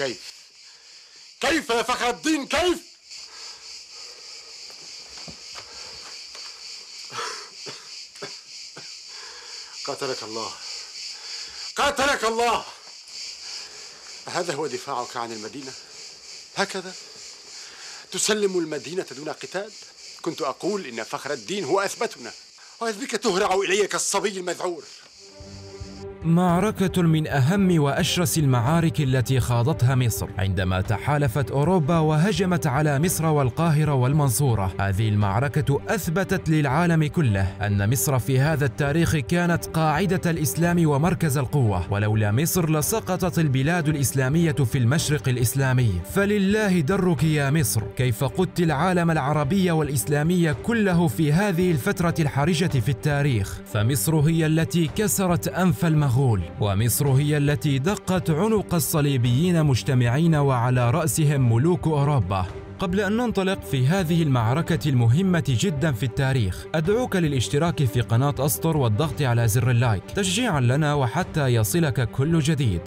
كيف؟ كيف يا فخر الدين؟ كيف؟ قاتلك الله. قاتلك الله. هذا هو دفاعك عن المدينة؟ هكذا. تسلم المدينة دون قتال؟ كنت أقول إن فخر الدين هو أثبتنا. وإذ بك تهرع إلي كالصبي المذعور. معركة من أهم وأشرس المعارك التي خاضتها مصر. عندما تحالفت أوروبا وهجمت على مصر والقاهرة والمنصورة هذه المعركة أثبتت للعالم كله أن مصر في هذا التاريخ كانت قاعدة الإسلام ومركز القوة. ولولا مصر لسقطت البلاد الإسلامية في المشرق الإسلامي. فلله درك يا مصر. كيف قدت العالم العربي والإسلامي كله في هذه الفترة الحرجة في التاريخ؟ فمصر هي التي كسرت أنف المغول المغول ومصر هي التي دقت عنق الصليبيين مجتمعين وعلى رأسهم ملوك أوروبا. قبل أن ننطلق في هذه المعركة المهمة جدا في التاريخ أدعوك للاشتراك في قناة أسطر والضغط على زر اللايك تشجيعا لنا وحتى يصلك كل جديد.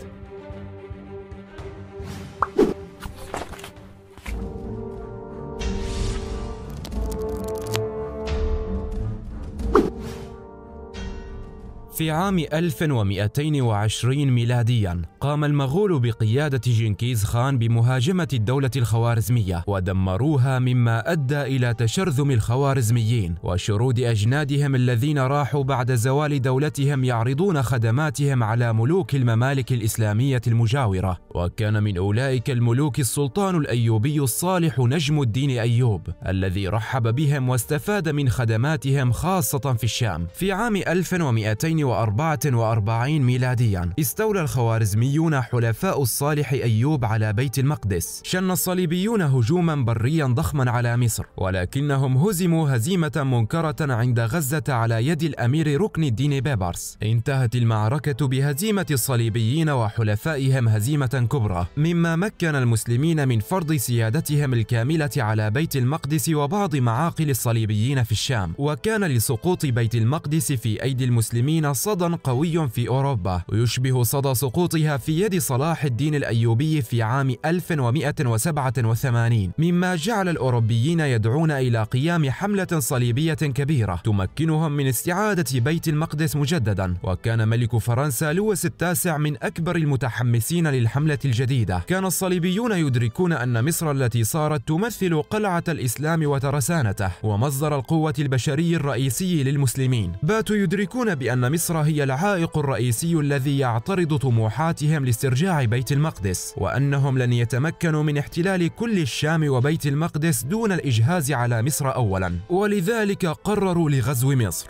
في عام 1220 ميلاديا قام المغول بقيادة جنكيز خان بمهاجمة الدولة الخوارزمية ودمروها مما أدى إلى تشرذم الخوارزميين وشرود أجنادهم الذين راحوا بعد زوال دولتهم يعرضون خدماتهم على ملوك الممالك الإسلامية المجاورة. وكان من أولئك الملوك السلطان الأيوبي الصالح نجم الدين أيوب الذي رحب بهم واستفاد من خدماتهم خاصة في الشام. في عام 1200 244 ميلاديا استولى الخوارزميون حلفاء الصالح أيوب على بيت المقدس. شن الصليبيون هجوما بريا ضخما على مصر ولكنهم هزموا هزيمة منكرة عند غزة على يد الأمير ركن الدين بيبرس انتهت المعركة بهزيمة الصليبيين وحلفائهم هزيمة كبرى مما مكن المسلمين من فرض سيادتهم الكاملة على بيت المقدس وبعض معاقل الصليبيين في الشام. وكان لسقوط بيت المقدس في أيدي المسلمين صدى قوي في أوروبا ويشبه صدى سقوطها في يد صلاح الدين الأيوبي في عام 1187 مما جعل الأوروبيين يدعون إلى قيام حملة صليبية كبيرة تمكنهم من استعادة بيت المقدس مجددا. وكان ملك فرنسا لويس التاسع من أكبر المتحمسين للحملة الجديدة. كان الصليبيون يدركون أن مصر التي صارت تمثل قلعة الإسلام وترسانته ومصدر القوة البشري الرئيسي للمسلمين. باتوا يدركون بأن مصر مصر هي العائق الرئيسي الذي يعترض طموحاتهم لاسترجاع بيت المقدس وأنهم لن يتمكنوا من احتلال كل الشام وبيت المقدس دون الإجهاز على مصر أولا. ولذلك قرروا لغزو مصر.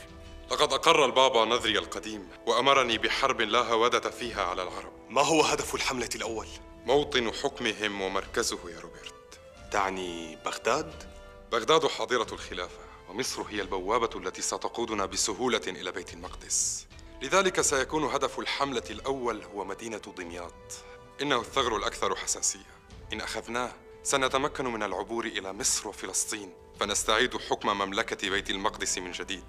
لقد أقر البابا نذري القديم وأمرني بحرب لا هودة فيها على العرب. ما هو هدف الحملة الأول؟ موطن حكمهم ومركزه يا روبرت. تعني بغداد؟ بغداد حاضرة الخلافة. ومصر هي البوابة التي ستقودنا بسهولة إلى بيت المقدس. لذلك سيكون هدف الحملة الأول هو مدينة دمياط. إنه الثغر الأكثر حساسية. إن أخذناه سنتمكن من العبور إلى مصر وفلسطين. فنستعيد حكم مملكة بيت المقدس من جديد.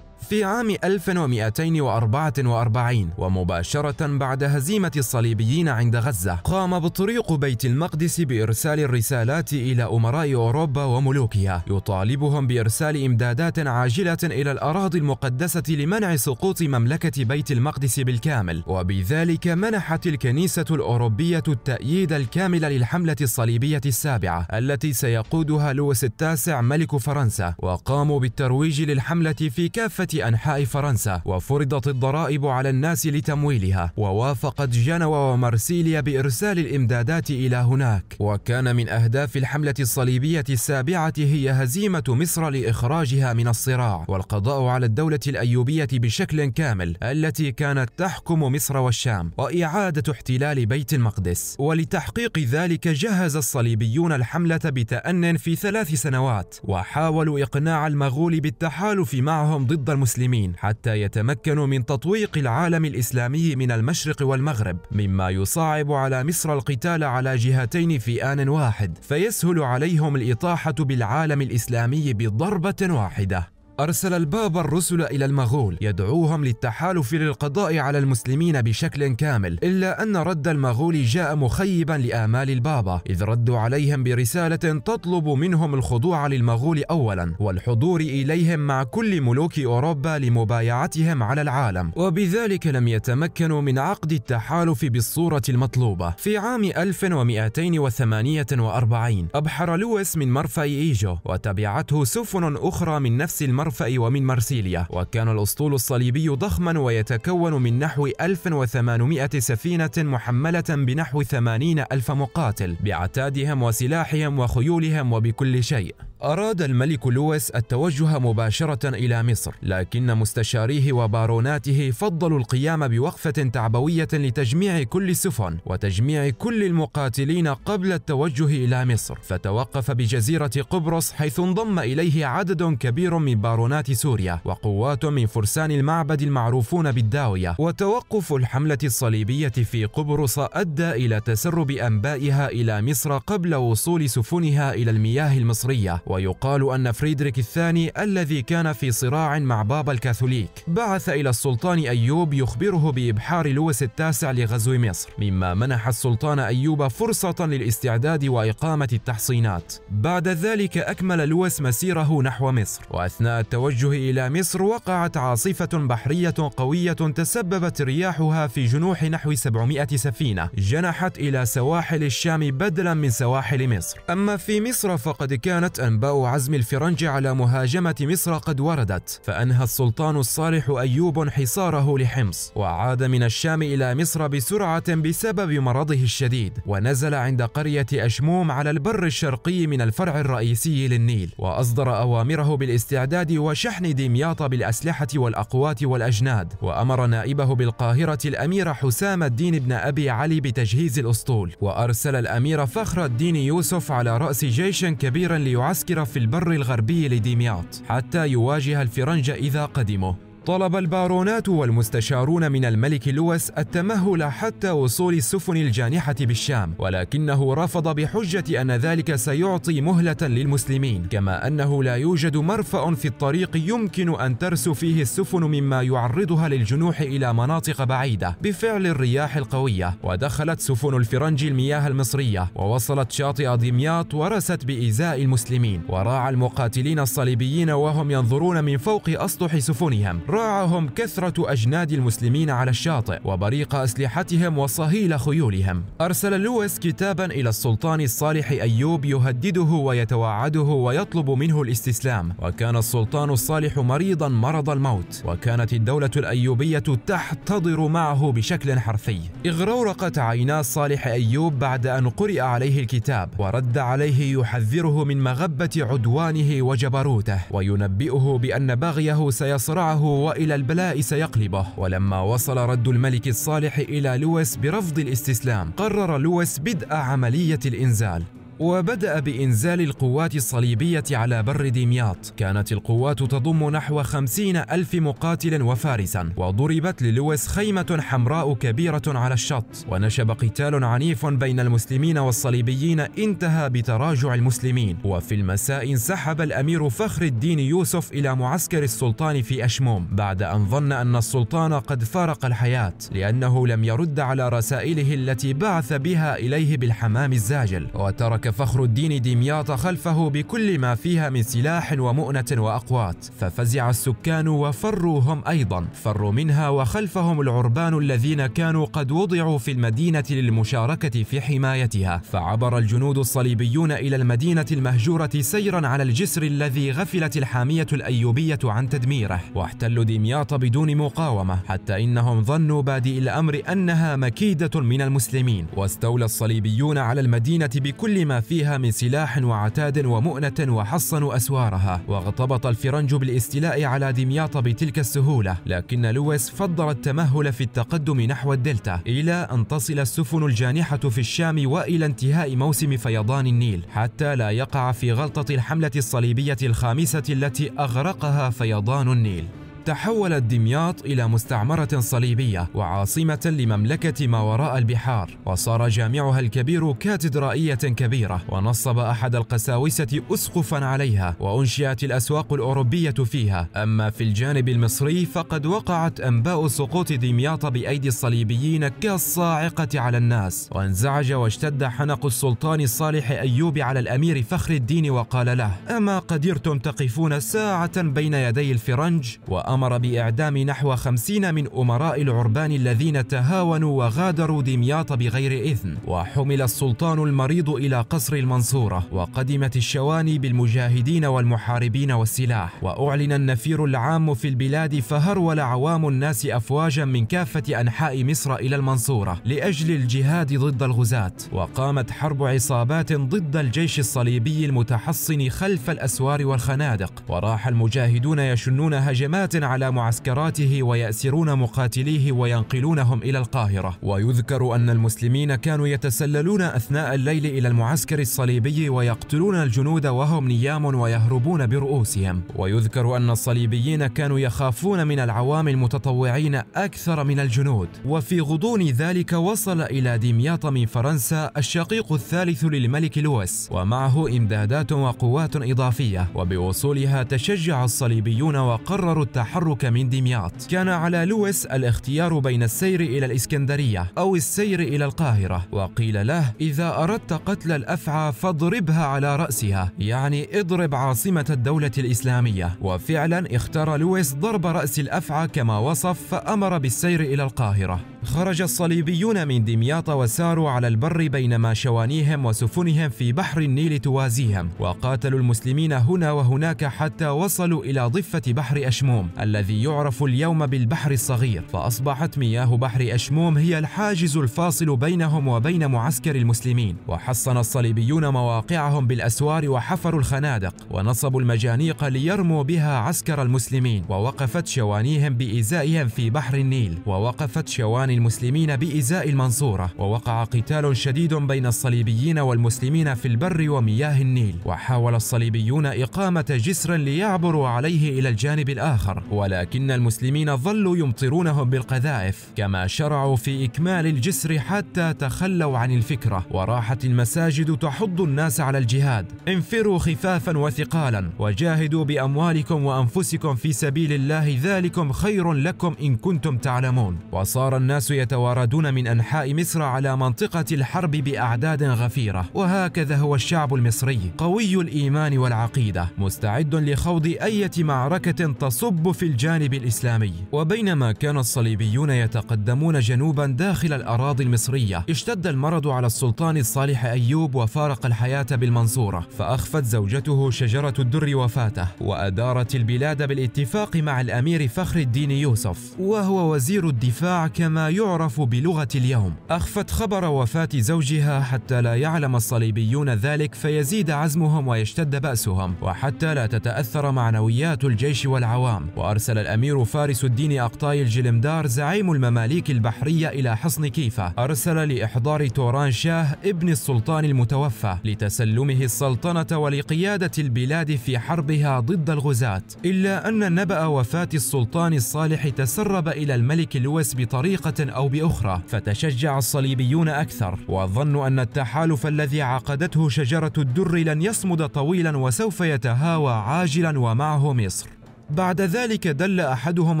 في عام 1244 ومباشرة بعد هزيمة الصليبيين عند غزة قام بطريق بيت المقدس بإرسال الرسالات إلى أمراء أوروبا وملوكها يطالبهم بإرسال إمدادات عاجلة إلى الأراضي المقدسة لمنع سقوط مملكة بيت المقدس بالكامل وبذلك منحت الكنيسة الأوروبية التأييد الكامل للحملة الصليبية السابعة التي سيقودها لويس التاسع ملك فرنسا وقاموا بالترويج للحملة في كافة أنحاء فرنسا وفرضت الضرائب على الناس لتمويلها ووافقت جنوى ومرسيليا بإرسال الإمدادات إلى هناك. وكان من أهداف الحملة الصليبية السابعة هي هزيمة مصر لإخراجها من الصراع والقضاء على الدولة الأيوبية بشكل كامل التي كانت تحكم مصر والشام وإعادة احتلال بيت المقدس. ولتحقيق ذلك جهز الصليبيون الحملة بتأن في ثلاث سنوات وحاولوا إقناع المغول بالتحالف معهم ضد المسلمين حتى يتمكنوا من تطويق العالم الإسلامي من المشرق والمغرب مما يصعب على مصر القتال على جهتين في آن واحد فيسهل عليهم الإطاحة بالعالم الإسلامي بضربة واحدة. أرسل البابا الرسل إلى المغول يدعوهم للتحالف للقضاء على المسلمين بشكل كامل إلا أن رد المغول جاء مخيبا لآمال البابا إذ ردوا عليهم برسالة تطلب منهم الخضوع للمغول أولا والحضور إليهم مع كل ملوك أوروبا لمبايعتهم على العالم. وبذلك لم يتمكنوا من عقد التحالف بالصورة المطلوبة. في عام 1248 أبحر لويس من مرفأ إيجو وتبعته سفن أخرى من نفس المرفأ ومن مرسيليا وكان الأسطول الصليبي ضخما ويتكون من نحو 1800 سفينة محملة بنحو 80 ألف مقاتل بعتادهم وسلاحهم وخيولهم وبكل شيء. أراد الملك لويس التوجه مباشرة إلى مصر، لكن مستشاريه وباروناته فضلوا القيام بوقفة تعبوية لتجميع كل السفن وتجميع كل المقاتلين قبل التوجه إلى مصر، فتوقف بجزيرة قبرص حيث انضم إليه عدد كبير من بارونات سوريا وقوات من فرسان المعبد المعروفون بالداوية، وتوقف الحملة الصليبية في قبرص أدى إلى تسرب أنبائها إلى مصر قبل وصول سفنها إلى المياه المصرية. ويقال أن فريدريك الثاني الذي كان في صراع مع بابا الكاثوليك بعث إلى السلطان أيوب يخبره بإبحار لويس التاسع لغزو مصر مما منح السلطان أيوب فرصة للاستعداد وإقامة التحصينات. بعد ذلك أكمل لويس مسيره نحو مصر وأثناء التوجه إلى مصر وقعت عاصفة بحرية قوية تسببت رياحها في جنوح نحو 700 سفينة جنحت إلى سواحل الشام بدلا من سواحل مصر. أما في مصر فقد كانت أنباء عزم الفرنج على مهاجمة مصر قد وردت فأنهى السلطان الصالح أيوب حصاره لحمص وعاد من الشام إلى مصر بسرعة بسبب مرضه الشديد ونزل عند قرية أشموم على البر الشرقي من الفرع الرئيسي للنيل وأصدر أوامره بالاستعداد وشحن دمياط بالأسلحة والأقوات والأجناد وأمر نائبه بالقاهرة الأمير حسام الدين بن أبي علي بتجهيز الأسطول وأرسل الأمير فخر الدين يوسف على رأس جيش كبير ليعسكر في البر الغربي لديمياط حتى يواجه الفرنج إذا قدموا طلب البارونات والمستشارون من الملك لويس التمهل حتى وصول السفن الجانحة بالشام ولكنه رفض بحجة أن ذلك سيعطي مهلة للمسلمين كما أنه لا يوجد مرفأ في الطريق يمكن أن ترسو فيه السفن مما يعرضها للجنوح إلى مناطق بعيدة بفعل الرياح القوية. ودخلت سفن الفرنج المياه المصرية ووصلت شاطئ دمياط ورست بإيذاء المسلمين. وراعى المقاتلين الصليبيين وهم ينظرون من فوق أسطح سفنهم. راعهم كثرة أجناد المسلمين على الشاطئ وبريق أسلحتهم وصهيل خيولهم. أرسل لويس كتابا إلى السلطان الصالح أيوب يهدده ويتوعده ويطلب منه الاستسلام. وكان السلطان الصالح مريضا مرض الموت. وكانت الدولة الأيوبية تحتضر معه بشكل حرفي. اغرورقت عينا الصالح أيوب بعد أن قرئ عليه الكتاب. ورد عليه يحذره من مغبة عدوانه وجبروته. وينبئه بأن بغيه سيصرعه وإلى البلاء سيقلبه. ولما وصل رد الملك الصالح إلى لويس برفض الاستسلام قرر لويس بدء عملية الإنزال. وبدأ بإنزال القوات الصليبية على بر دمياط. كانت القوات تضم نحو خمسين ألف مقاتل وفارسا وضربت للويس خيمة حمراء كبيرة على الشط. ونشب قتال عنيف بين المسلمين والصليبيين انتهى بتراجع المسلمين. وفي المساء انسحب الأمير فخر الدين يوسف إلى معسكر السلطان في أشموم بعد أن ظن أن السلطان قد فارق الحياة لأنه لم يرد على رسائله التي بعث بها إليه بالحمام الزاجل. وترك فخر الدين دمياط خلفه بكل ما فيها من سلاح ومؤنة وأقوات. ففزع السكان وفروا هم أيضا. فروا منها وخلفهم العربان الذين كانوا قد وضعوا في المدينة للمشاركة في حمايتها. فعبر الجنود الصليبيون إلى المدينة المهجورة سيرا على الجسر الذي غفلت الحامية الأيوبية عن تدميره. واحتلوا دمياط بدون مقاومة حتى إنهم ظنوا بادئ الأمر أنها مكيدة من المسلمين. واستولى الصليبيون على المدينة بكل ما فيها من سلاح وعتاد ومؤنة وحصنوا أسوارها واغتبط الفرنج بالاستيلاء على دمياط بتلك السهولة. لكن لويس فضل التمهل في التقدم نحو الدلتا إلى أن تصل السفن الجانحة في الشام وإلى انتهاء موسم فيضان النيل حتى لا يقع في غلطة الحملة الصليبية الخامسة التي أغرقها فيضان النيل. تحولت دمياط إلى مستعمرة صليبية وعاصمة لمملكة ما وراء البحار وصار جامعها الكبير كاتدرائية كبيرة ونصب أحد القساوسة أسقفا عليها وأنشئت الأسواق الأوروبية فيها. أما في الجانب المصري فقد وقعت أنباء سقوط دمياط بأيدي الصليبيين كالصاعقة على الناس. وانزعج واشتد حنق السلطان الصالح أيوب على الأمير فخر الدين وقال له أما قدرتم تقفون ساعة بين يدي الفرنج بإعدام نحو خمسين من أمراء العربان الذين تهاونوا وغادروا دمياط بغير إذن وحمل السلطان المريض إلى قصر المنصورة وقدمت الشواني بالمجاهدين والمحاربين والسلاح وأعلن النفير العام في البلاد فهرول عوام الناس أفواجا من كافة أنحاء مصر إلى المنصورة لأجل الجهاد ضد الغزاة وقامت حرب عصابات ضد الجيش الصليبي المتحصن خلف الأسوار والخنادق وراح المجاهدون يشنون هجمات على معسكراته ويأسرون مقاتليه وينقلونهم إلى القاهرة. ويذكر أن المسلمين كانوا يتسللون أثناء الليل إلى المعسكر الصليبي ويقتلون الجنود وهم نيام ويهربون برؤوسهم. ويذكر أن الصليبيين كانوا يخافون من العوام المتطوعين أكثر من الجنود. وفي غضون ذلك وصل إلى دمياط من فرنسا الشقيق الثالث للملك لويس. ومعه إمدادات وقوات إضافية. وبوصولها تشجع الصليبيون وقرروا التحرك من دمياط. كان على لويس الاختيار بين السير إلى الإسكندرية أو السير إلى القاهرة. وقيل له إذا أردت قتل الأفعى فاضربها على رأسها يعني اضرب عاصمة الدولة الإسلامية. وفعلا اختار لويس ضرب رأس الأفعى كما وصف فأمر بالسير إلى القاهرة. خرج الصليبيون من دمياط وساروا على البر بينما شوانيهم وسفنهم في بحر النيل توازيهم وقاتلوا المسلمين هنا وهناك حتى وصلوا إلى ضفة بحر أشموم الذي يعرف اليوم بالبحر الصغير. فأصبحت مياه بحر أشموم هي الحاجز الفاصل بينهم وبين معسكر المسلمين وحصن الصليبيون مواقعهم بالأسوار وحفروا الخنادق ونصبوا المجانيق ليرموا بها عسكر المسلمين ووقفت شوانيهم بإزائهم في بحر النيل ووقفت شواني المسلمين بإزاء المنصورة ووقع قتال شديد بين الصليبيين والمسلمين في البر ومياه النيل وحاول الصليبيون إقامة جسر ليعبروا عليه إلى الجانب الآخر. ولكن المسلمين ظلوا يمطرونهم بالقذائف كما شرعوا في إكمال الجسر حتى تخلوا عن الفكرة. وراحت المساجد تحض الناس على الجهاد. انفروا خفافا وثقالا وجاهدوا بأموالكم وأنفسكم في سبيل الله. ذلكم خير لكم إن كنتم تعلمون. وصار الناس يتواردون من أنحاء مصر على منطقة الحرب بأعداد غفيرة. وهكذا هو الشعب المصري قوي الإيمان والعقيدة مستعد لخوض أية معركة تصب في الجانب الإسلامي. وبينما كان الصليبيون يتقدمون جنوبا داخل الأراضي المصرية اشتد المرض على السلطان الصالح أيوب وفارق الحياة بالمنصورة. فأخفت زوجته شجرة الدر وفاته وأدارت البلاد بالاتفاق مع الأمير فخر الدين يوسف. وهو وزير الدفاع كما يعرف بلغة اليوم. أخفت خبر وفاة زوجها حتى لا يعلم الصليبيون ذلك فيزيد عزمهم ويشتد بأسهم وحتى لا تتأثر معنويات الجيش والعوام. وأرسل الأمير فارس الدين أقطاي الجلمدار زعيم المماليك البحرية إلى حصن كيفة. أرسل لإحضار توران شاه ابن السلطان المتوفى لتسلمه السلطنة ولقيادة البلاد في حربها ضد الغزاة. إلا أن نبأ وفاة السلطان الصالح تسرب إلى الملك لويس بطريقة أو بأخرى فتشجع الصليبيون أكثر. وظنوا أن التحالف الذي عقدته شجرة الدر لن يصمد طويلا وسوف يتهاوى عاجلا ومعه مصر. بعد ذلك دل أحدهم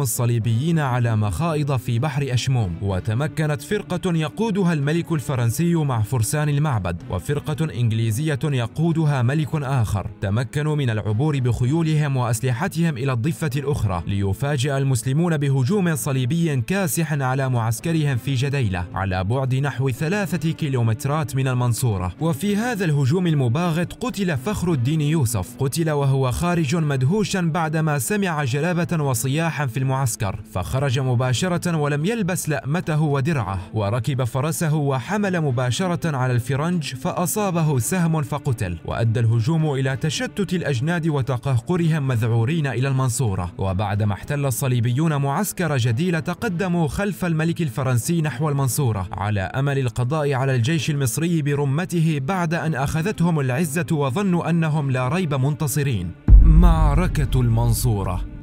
الصليبيين على مخائض في بحر أشموم وتمكنت فرقة يقودها الملك الفرنسي مع فرسان المعبد وفرقة إنجليزية يقودها ملك آخر. تمكنوا من العبور بخيولهم وأسلحتهم إلى الضفة الأخرى ليفاجئ المسلمون بهجوم صليبي كاسح على معسكرهم في جديلة على بعد نحو ثلاثة كيلومترات من المنصورة. وفي هذا الهجوم المباغت قتل فخر الدين يوسف قتل وهو خارج مدهوشا بعدما سمع سمع جلابة وصياحا في المعسكر فخرج مباشرة ولم يلبس لأمته ودرعه وركب فرسه وحمل مباشرة على الفرنج فأصابه سهم فقتل وأدى الهجوم إلى تشتت الأجناد وتقهقرهم مذعورين إلى المنصورة. وبعدما احتل الصليبيون معسكر جديل تقدموا خلف الملك الفرنسي نحو المنصورة على أمل القضاء على الجيش المصري برمته بعد أن أخذتهم العزة وظنوا أنهم لا ريب منتصرين. معركة المنصورة.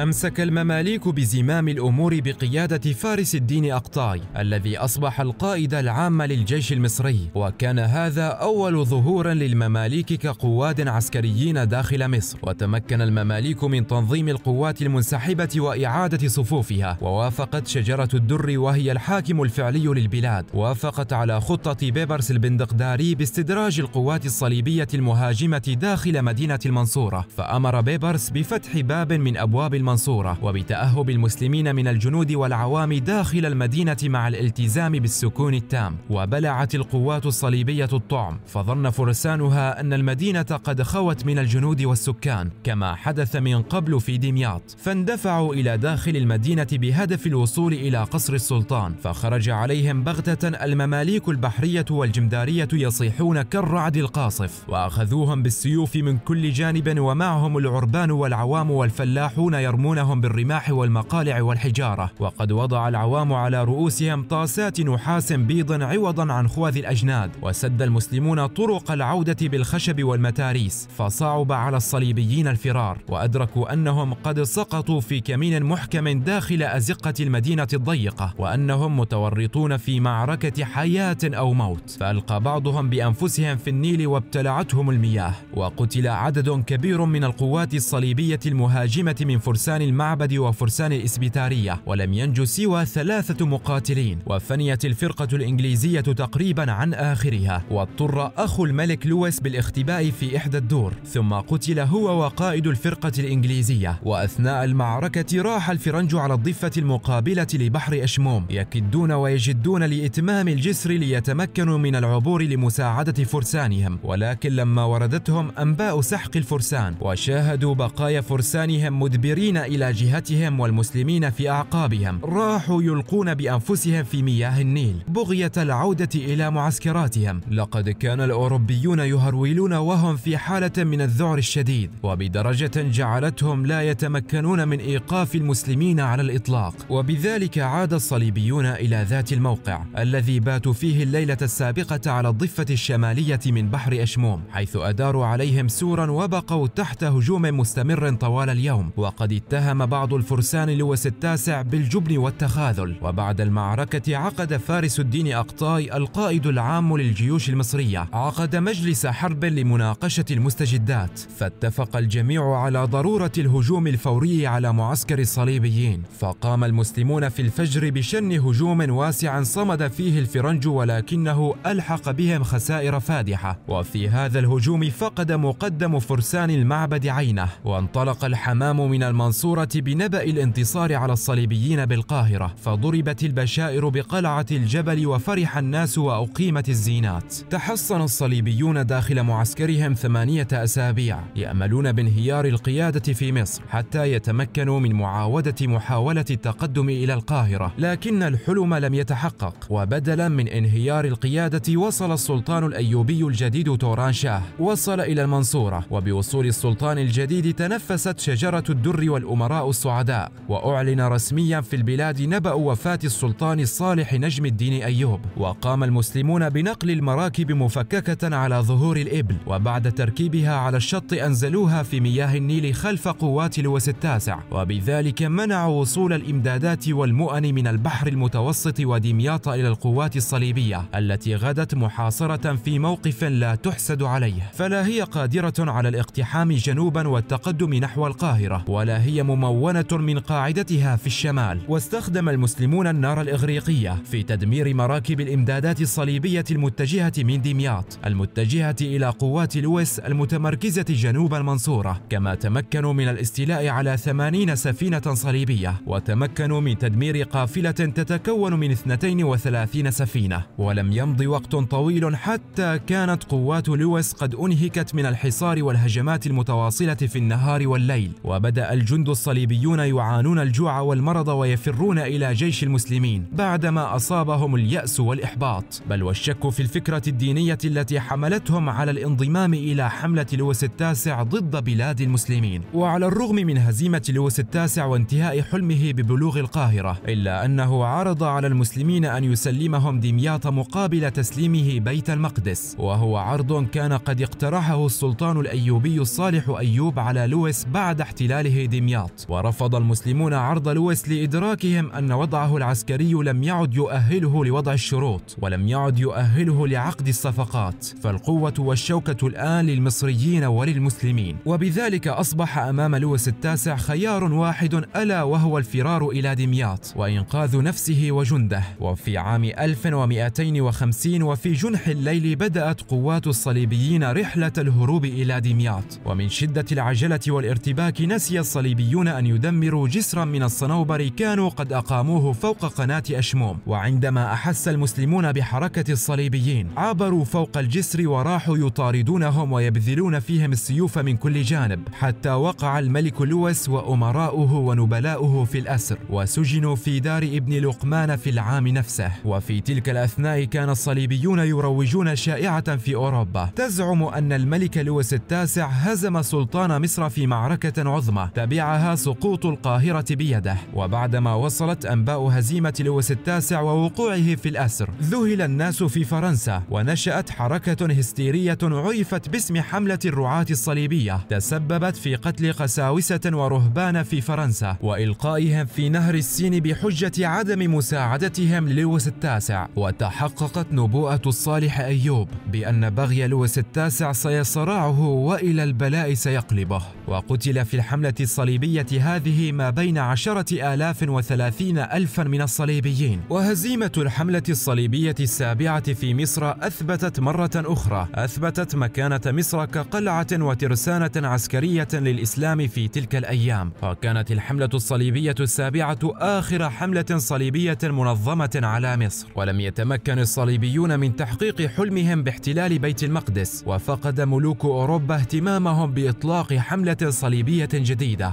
أمسك المماليك بزمام الأمور بقيادة فارس الدين أقطاي الذي أصبح القائد العام للجيش المصري. وكان هذا أول ظهور للمماليك كقواد عسكريين داخل مصر. وتمكن المماليك من تنظيم القوات المنسحبة وإعادة صفوفها. ووافقت شجرة الدر وهي الحاكم الفعلي للبلاد. وافقت على خطة بيبرس البندقداري باستدراج القوات الصليبية المهاجمة داخل مدينة المنصورة. فأمر بيبرس بفتح باب من أبواب المنصورة وبتأهب المسلمين من الجنود والعوام داخل المدينة مع الالتزام بالسكون التام وبلعت القوات الصليبية الطعم. فظن فرسانها أن المدينة قد خوت من الجنود والسكان كما حدث من قبل في دمياط. فاندفعوا إلى داخل المدينة بهدف الوصول إلى قصر السلطان فخرج عليهم بغتة المماليك البحرية والجمدارية يصيحون كالرعد القاصف. وأخذوهم بالسيوف من كل جانب ومعهم العربان والعوام والفلاحون يرمونهم بالرماح والمقالع والحجارة وقد وضع العوام على رؤوسهم طاسات نحاس بيض عوضا عن خوذ الأجناد وسد المسلمون طرق العودة بالخشب والمتاريس فصعب على الصليبيين الفرار وأدركوا أنهم قد سقطوا في كمين محكم داخل أزقة المدينة الضيقة وأنهم متورطون في معركة حياة أو موت فألقى بعضهم بأنفسهم في النيل وابتلعتهم المياه وقتل عدد كبير من القوات الصليبية المهاجمة من فرسان. المعبد وفرسان الإسبيتارية ولم ينجو سوى ثلاثة مقاتلين وفنيت الفرقة الإنجليزية تقريبا عن آخرها واضطر أخو الملك لويس بالاختباء في إحدى الدور ثم قتل هو وقائد الفرقة الإنجليزية وأثناء المعركة راح الفرنج على الضفة المقابلة لبحر أشموم يكدون ويجدون لإتمام الجسر ليتمكنوا من العبور لمساعدة فرسانهم ولكن لما وردتهم أنباء سحق الفرسان وشاهدوا بقايا فرسانهم مدبرين إلى جهتهم والمسلمين في أعقابهم. راحوا يلقون بأنفسهم في مياه النيل بغية العودة إلى معسكراتهم. لقد كان الأوروبيون يهرولون وهم في حالة من الذعر الشديد وبدرجة جعلتهم لا يتمكنون من إيقاف المسلمين على الإطلاق. وبذلك عاد الصليبيون إلى ذات الموقع الذي باتوا فيه الليلة السابقة على الضفة الشمالية من بحر أشموم حيث أداروا عليهم سورا وبقوا تحت هجوم مستمر طوال اليوم. وقد اتهم بعض الفرسان لويس التاسع بالجبن والتخاذل. وبعد المعركة عقد فارس الدين أقطاي القائد العام للجيوش المصرية. عقد مجلس حرب لمناقشة المستجدات. فاتفق الجميع على ضرورة الهجوم الفوري على معسكر الصليبيين. فقام المسلمون في الفجر بشن هجوم واسع صمد فيه الفرنج ولكنه ألحق بهم خسائر فادحة. وفي هذا الهجوم فقد مقدم فرسان المعبد عينه. وانطلق الحمام من المنصورة بنبأ الانتصار على الصليبيين بالقاهرة فضربت البشائر بقلعة الجبل وفرح الناس وأقيمت الزينات. تحصن الصليبيون داخل معسكرهم ثمانية أسابيع يأملون بانهيار القيادة في مصر حتى يتمكنوا من معاودة محاولة التقدم إلى القاهرة. لكن الحلم لم يتحقق وبدلا من انهيار القيادة وصل السلطان الأيوبي الجديد توران شاه وصل إلى المنصورة وبوصول السلطان الجديد تنفست شجرة الدر والأمراء السعداء وأعلن رسميا في البلاد نبأ وفاة السلطان الصالح نجم الدين أيوب. وقام المسلمون بنقل المراكب مفككة على ظهور الإبل وبعد تركيبها على الشط أنزلوها في مياه النيل خلف قوات لويس التاسع. وبذلك منعوا وصول الإمدادات والمؤن من البحر المتوسط ودمياط إلى القوات الصليبية التي غدت محاصرة في موقف لا تحسد عليه. فلا هي قادرة على الاقتحام جنوبا والتقدم نحو القاهرة ولا هي ممونة من قاعدتها في الشمال. واستخدم المسلمون النار الإغريقية في تدمير مراكب الإمدادات الصليبية المتجهة من دمياط المتجهة إلى قوات لويس المتمركزة جنوب المنصورة. كما تمكنوا من الاستيلاء على ثمانين سفينة صليبية وتمكنوا من تدمير قافلة تتكون من 32 سفينة. ولم يمض وقت طويل حتى كانت قوات لويس قد أنهكت من الحصار والهجمات المتواصلة في النهار والليل وبدأ الجند الصليبيون يعانون الجوع والمرض ويفرون إلى جيش المسلمين بعدما أصابهم اليأس والإحباط. بل والشك في الفكرة الدينية التي حملتهم على الانضمام إلى حملة لويس التاسع ضد بلاد المسلمين. وعلى الرغم من هزيمة لويس التاسع وانتهاء حلمه ببلوغ القاهرة إلا أنه عرض على المسلمين أن يسلمهم دمياط مقابل تسليمه بيت المقدس. وهو عرض كان قد اقترحه السلطان الأيوبي الصالح أيوب على لويس بعد احتلاله دمياط دمياط ورفض المسلمون عرض لويس لإدراكهم أن وضعه العسكري لم يعد يؤهله لوضع الشروط ولم يعد يؤهله لعقد الصفقات فالقوة والشوكة الآن للمصريين وللمسلمين. وبذلك أصبح أمام لويس التاسع خيار واحد ألا وهو الفرار إلى دمياط وإنقاذ نفسه وجنده. وفي عام 1250 وفي جنح الليل بدأت قوات الصليبيين رحلة الهروب إلى دمياط. ومن شدة العجلة والارتباك نسي الصليبيون أن يدمروا جسرا من الصنوبر كانوا قد أقاموه فوق قناة أشموم وعندما أحس المسلمون بحركة الصليبيين عبروا فوق الجسر وراحوا يطاردونهم ويبذلون فيهم السيوف من كل جانب حتى وقع الملك لويس وأمراؤه ونبلاؤه في الأسر وسجنوا في دار ابن لقمان في العام نفسه. وفي تلك الأثناء كان الصليبيون يروجون شائعة في أوروبا. تزعم أن الملك لويس التاسع هزم سلطان مصر في معركة عظمى تبعها سقوط القاهرة بيده وبعدما وصلت أنباء هزيمة لويس التاسع ووقوعه في الأسر ذهل الناس في فرنسا ونشأت حركة هستيرية عرفت باسم حملة الرعاة الصليبية تسببت في قتل قساوسة ورهبان في فرنسا وإلقائهم في نهر السين بحجة عدم مساعدتهم للويس التاسع وتحققت نبوءة الصالح أيوب بأن بغي لويس التاسع سيصرعه وإلى البلاء سيقلبه وقتل في الحملة الصليبية هذه ما بين عشرة آلاف وثلاثين ألفا من الصليبيين. وهزيمة الحملة الصليبية السابعة في مصر أثبتت مرة أخرى. أثبتت مكانة مصر كقلعة وترسانة عسكرية للإسلام في تلك الأيام. وكانت الحملة الصليبية السابعة آخر حملة صليبية منظمة على مصر. ولم يتمكن الصليبيون من تحقيق حلمهم باحتلال بيت المقدس. وفقد ملوك أوروبا اهتمامهم بإطلاق حملة صليبية جديدة.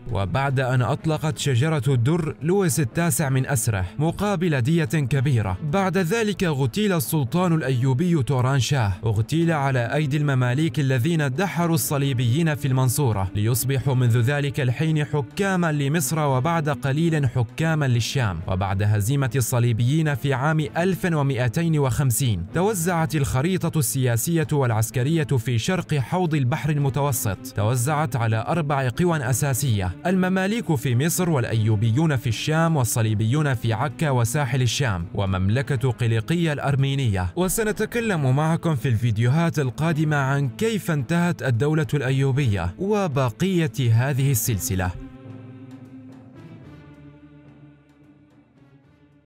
وبعد أن أطلقت شجرة الدر لويس التاسع من أسره مقابل دية كبيرة. بعد ذلك اغتيل السلطان الأيوبي توران شاه اغتيل على أيدي المماليك الذين دحروا الصليبيين في المنصورة ليصبحوا منذ ذلك الحين حكاما لمصر وبعد قليل حكاما للشام. وبعد هزيمة الصليبيين في عام 1250 توزعت الخريطة السياسية والعسكرية في شرق حوض البحر المتوسط. توزعت على أربع قوى أساسية المماليك في مصر والأيوبيون في الشام والصليبيون في عكا وساحل الشام ومملكة قليقية الأرمينية. وسنتكلم معكم في الفيديوهات القادمة عن كيف انتهت الدولة الأيوبية وبقية هذه السلسلة.